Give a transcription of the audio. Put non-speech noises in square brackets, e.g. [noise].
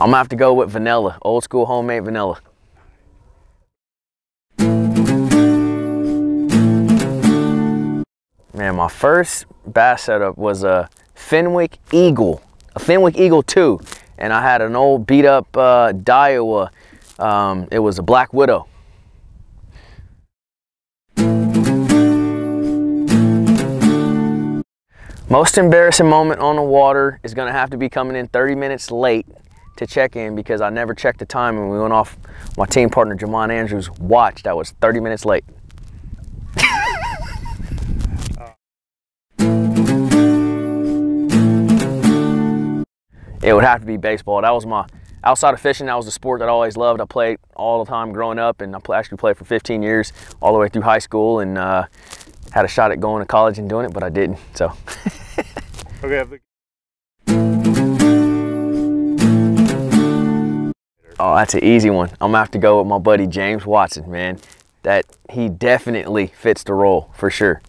I'm gonna have to go with vanilla, old school homemade vanilla. Man, my first bass setup was a Fenwick Eagle, a Fenwick Eagle 2. And I had an old beat up uh, Daiwa. Um, it was a Black Widow. Most embarrassing moment on the water is gonna have to be coming in 30 minutes late to check in because I never checked the time and we went off my team partner Jamon Andrews watched I was 30 minutes late. it would have to be baseball. That was my outside of fishing. That was the sport that I always loved. I played all the time growing up, and I actually played for 15 years, all the way through high school, and uh, had a shot at going to college and doing it, but I didn't. So. [laughs] okay. Oh, that's an easy one. I'm gonna have to go with my buddy James Watson, man. That he definitely fits the role for sure.